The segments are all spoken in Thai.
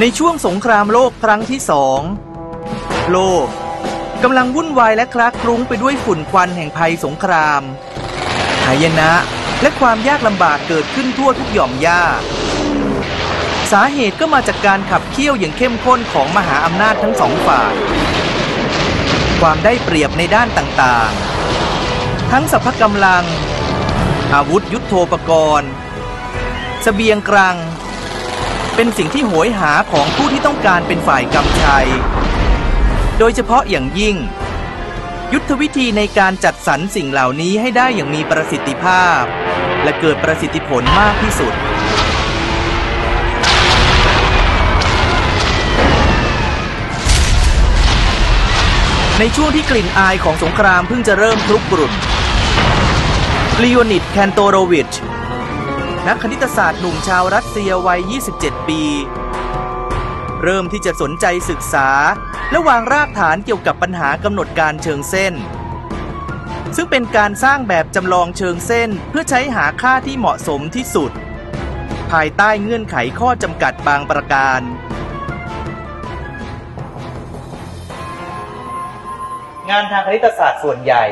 ในช่วงสงครามโลกครั้งที่สองโลกกำลังวุ่นวายและคลักคลุ้งไปด้วยฝุ่นควันแห่งภัยสงคราม หายนะและความยากลำบากเกิดขึ้นทั่วทุกหย่อมย่าสาเหตุก็มาจากการขับเคี่ยวอย่างเข้มข้นของมหาอำนาจทั้งสองฝ่าย ความได้เปรียบในด้านต่างๆ ทั้งสรรพกำลัง อาวุธยุโทโธปกรณ์สเสบียงกลาง เป็นสิ่งที่โหยหาของผู้ที่ต้องการเป็นฝ่ายกำชัย โดยเฉพาะอย่างยิ่ง ยุทธวิธีในการจัดสรรสิ่งเหล่านี้ให้ได้อย่างมีประสิทธิภาพ และเกิดประสิทธิผลมากที่สุดในช่วงที่กลิ่นอายของสงครามเพิ่งจะเริ่มคลุกกรุ่นลีโอนิดแคนโตโรวิช นักคณิตศาสตร์หนุ่มชาวรัสเซียวัย 27 ปี เริ่มที่จะสนใจศึกษา และวางรากฐานเกี่ยวกับปัญหากำหนดการเชิงเส้น ซึ่งเป็นการสร้างแบบจำลองเชิงเส้นเพื่อใช้หาค่าที่เหมาะสมที่สุด ภายใต้เงื่อนไขข้อจำกัดบางประการงานทางคณิตศาสตร์ส่วนใหญ่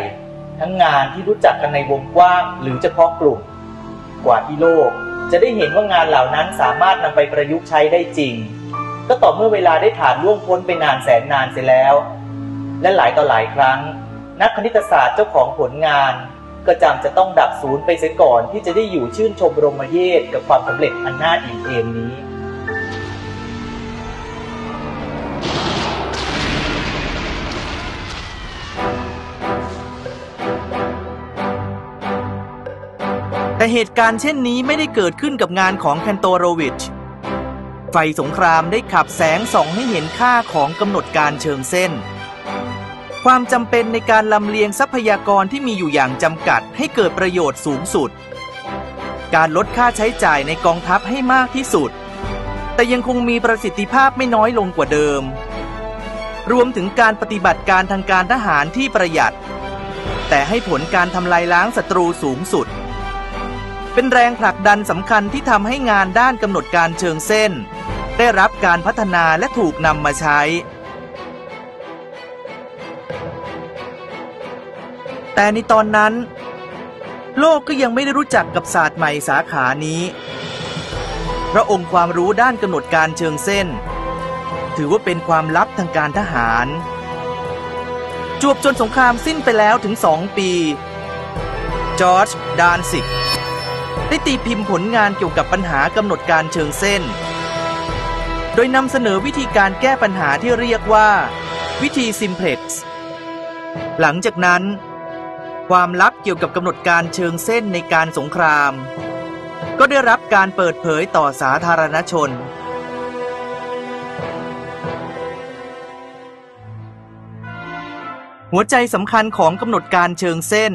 ทั้งงานที่รู้จักกันในวงกว้างหรือเฉพาะกลุ่ม กว่าที่โลก จะได้เห็นว่างานเหล่านั้นสามารถนำไปประยุกต์ใช้ได้จริง ก็ต่อเมื่อเวลาได้ผ่านล่วงพ้นไปนานแสนนานเสียแล้ว และหลายต่อหลายครั้ง นักคณิตศาสตร์เจ้าของผลงาน ก็จำจะต้องดับศูนย์ไปเสียก่อนที่จะได้อยู่ชื่นชมรมเยศกับความสำเร็จอันน่าอิ่มเอมนี้ แต่เหตุการณ์เช่นนี้ไม่ได้เกิดขึ้นกับงานของแคนโตโรวิช ไฟสงครามได้ขับแสงส่องให้เห็นค่าของกำหนดการเชิงเส้น ความจำเป็นในการลำเลียงทรัพยากรที่มีอยู่อย่างจำกัดให้เกิดประโยชน์สูงสุด การลดค่าใช้จ่ายในกองทัพให้มากที่สุด แต่ยังคงมีประสิทธิภาพไม่น้อยลงกว่าเดิม รวมถึงการปฏิบัติการทางการทหารที่ประหยัด แต่ให้ผลการทำลายล้างศัตรูสูงสุด เป็นแรงผลักดันสำคัญที่ทำให้งานด้านกำหนดการเชิงเส้น ได้รับการพัฒนาและถูกนำมาใช้แต่ในตอนนั้น โลกก็ยังไม่ได้รู้จักกับศาสตร์ใหม่สาขานี้ พระองค์ความรู้ด้านกำหนดการเชิงเส้น ถือว่าเป็นความลับทางการทหาร จวบจนสงครามสิ้นไปแล้วถึงสองปี จอร์จดานซิก ได้ตีพิมพ์ผลงานเกี่ยวกับปัญหากำหนดการเชิงเส้น โดยนำเสนอวิธีการแก้ปัญหาที่เรียกว่า วิธีซิมเพล็กซ์หลังจากนั้น ความลับเกี่ยวกับกำหนดการเชิงเส้นในการสงคราม ก็ได้รับการเปิดเผยต่อสาธารณชนหัวใจสำคัญของกำหนดการเชิงเส้น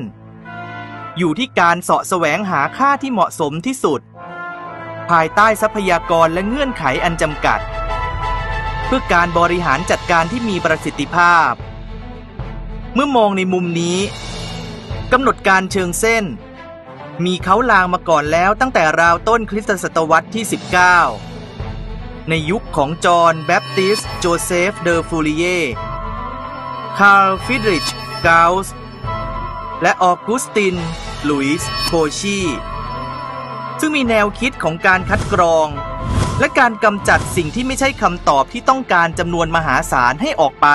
อยู่ที่การเสาะแสวงหาค่าที่เหมาะสมที่สุด ภายใต้ทรัพยากรและเงื่อนไขอันจำกัด เพื่อการบริหารจัดการที่มีประสิทธิภาพ เมื่อมองในมุมนี้กำหนดการเชิงเส้น มีเค้าลางมาก่อนแล้วตั้งแต่ราวต้นคริสตศตวรรษที่ 19 ในยุคของจอห์นแบปติสโจเซฟ เดอฟูริเยคาร์ลฟิดริชกาสและออกุสติน ลุยส์โคชีซึ่งมีแนวคิดของการคัดกรอง และการกำจัดสิ่งที่ไม่ใช่คำตอบที่ต้องการจำนวนมหาศาลให้ออกไป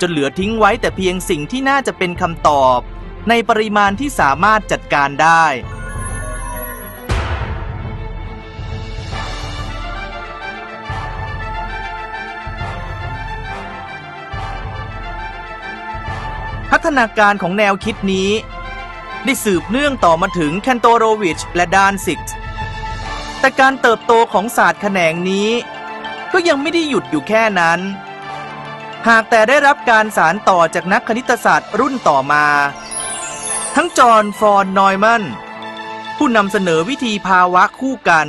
จนเหลือทิ้งไว้แต่เพียงสิ่งที่น่าจะเป็นคำตอบ ในปริมาณที่สามารถจัดการได้พัฒนาการของแนวคิดนี้ ได้สืบเนื่องต่อมาถึงแคนโตโรวิชและดานซิกแต่การเติบโตของศาสตร์แขนงนี้ ก็ยังไม่ได้หยุดอยู่แค่นั้น หากแต่ได้รับการสารต่อจากนักคณิตศาสตร์รุ่นต่อมา ทั้งจอห์นฟอนนอยมันผู้นำเสนอวิธีภาวะคู่กัน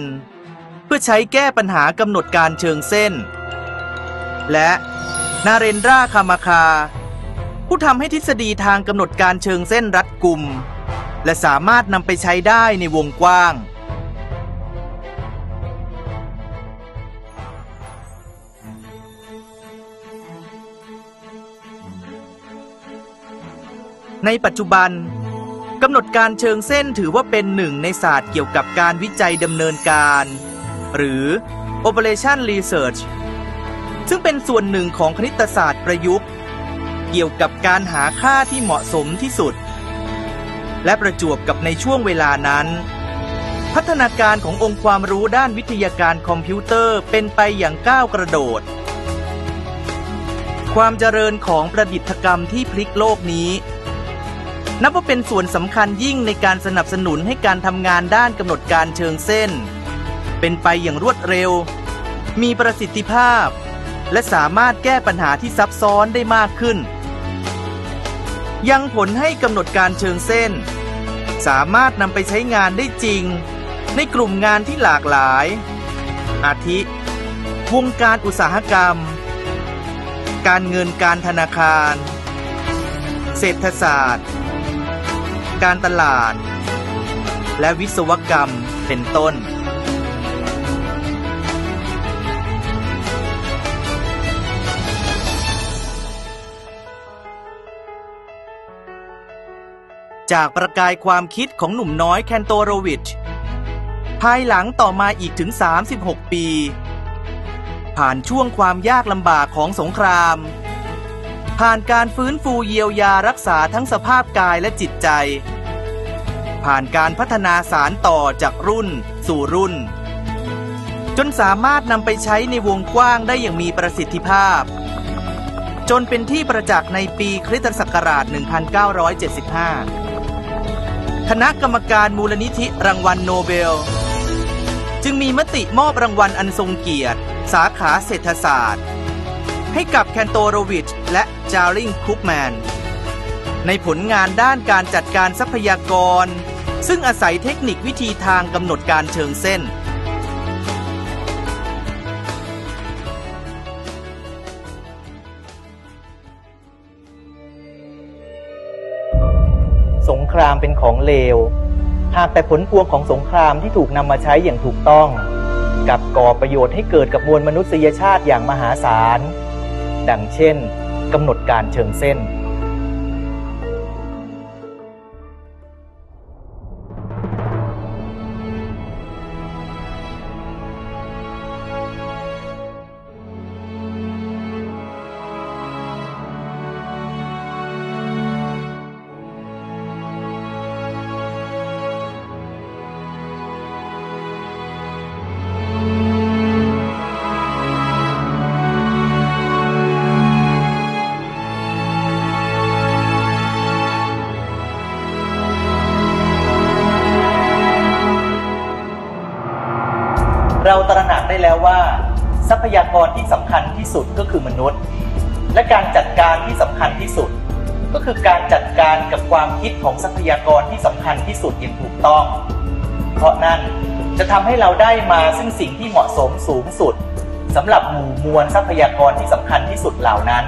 เพื่อใช้แก้ปัญหากำหนดการเชิงเส้น และนาเรนดราคามาคา ผู้ทำให้ทฤษฎีทางกำหนดการเชิงเส้นรัดกุม และสามารถนำไปใช้ได้ในวงกว้าง ในปัจจุบันกำหนดการเชิงเส้นถือว่าเป็นหนึ่งในศาสตร์เกี่ยวกับการวิจัยดำเนินการ หรือ operation research ซึ่งเป็นส่วนหนึ่งของคณิตศาสตร์ประยุกต์ เกี่ยวกับการหาค่าที่เหมาะสมที่สุด และประจวบกับในช่วงเวลานั้น พัฒนาการขององค์ความรู้ด้านวิทยาการคอมพิวเตอร์เป็นไปอย่างก้าวกระโดด ความเจริญของประดิษฐกรรมที่พลิกโลกนี้ นับว่าเป็นส่วนสำคัญยิ่งในการสนับสนุนให้การทำงานด้านกำหนดการเชิงเส้น เป็นไปอย่างรวดเร็ว มีประสิทธิภาพ และสามารถแก้ปัญหาที่ซับซ้อนได้มากขึ้นยังผลให้กำหนดการเชิงเส้น สามารถนำไปใช้งานได้จริง ในกลุ่มงานที่หลากหลาย อาทิ วงการอุตสาหกรรม การเงินการธนาคาร เศรษฐศาสตร์ การตลาด และวิศวกรรมเป็นต้น จากประกายความคิดของหนุ่มน้อยแคนโตโรวิช ภายหลังต่อมาอีกถึง 36 ปี ผ่านช่วงความยากลำบากของสงคราม ผ่านการฟื้นฟูเยียวยารักษาทั้งสภาพกายและจิตใจ ผ่านการพัฒนาสารต่อจากรุ่นสู่รุ่น จนสามารถนำไปใช้ในวงกว้างได้อย่างมีประสิทธิภาพจนเป็นที่ประจักษ์ในปีคริสตศักราช 1975 คณะกรรมการมูลนิธิรางวัลโนเบล จึงมีมติมอบรางวัลอันทรงเกียรติ สาขาเศรษฐศาสตร์ ให้กับแคนโตโรวิชและจาริงครุปแมน ในผลงานด้านการจัดการทรัพยากร ซึ่งอาศัยเทคนิควิธีทางกำหนดการเชิงเส้น รามเป็นของเลว หากแต่ผลพวงของสงครามที่ถูกนำมาใช้อย่างถูกต้อง กับก่อประโยชน์ให้เกิดกับมวลมนุษยชาติอย่างมหาศาล ดังเช่นกำหนดการเชิงเส้น ว่าทรัพยากรที่สำคัญที่สุดก็คือมนุษย์ และการจัดการที่สำคัญที่สุด ก็คือการจัดการกับความคิดของทรัพยากรที่สำคัญที่สุดอย่างถูกต้อง เพราะนั่นจะทำให้เราได้มาซึ่งสิ่งที่เหมาะสมสูงสุดสำหรับหมู่มวลทรัพยากรที่สำคัญที่สุดเหล่านั้น